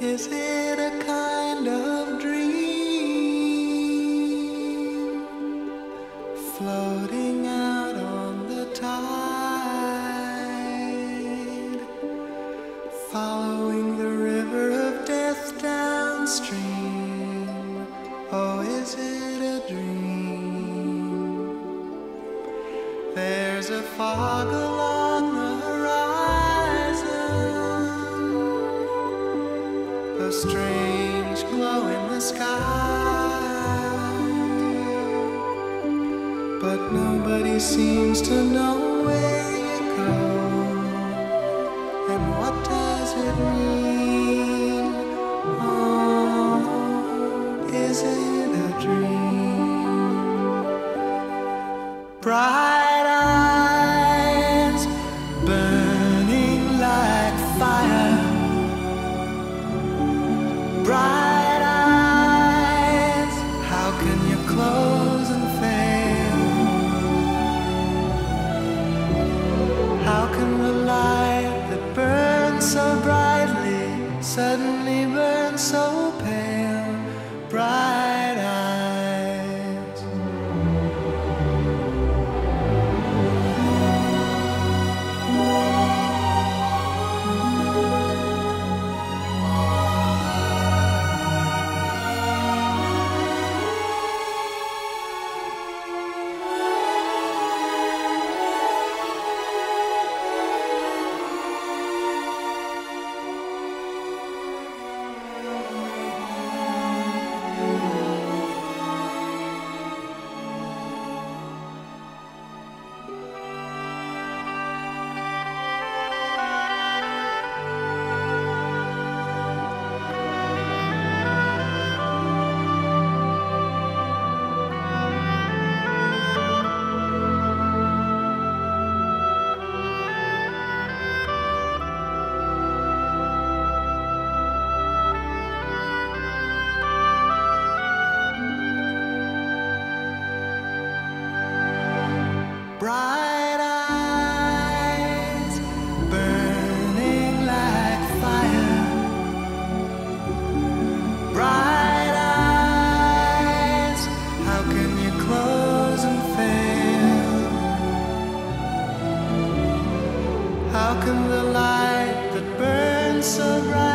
Is it a kind of dream floating out on the tide, following the river of death downstream? Oh, is it a dream? There's a fog along glow in the sky, but nobody seems to know where you go. And what does it mean? Oh, is it a dream? Bright so brightly suddenly burn so pale? Bright eyes burning like fire. Bright eyes, how can you close and fail? How can the light that burns so bright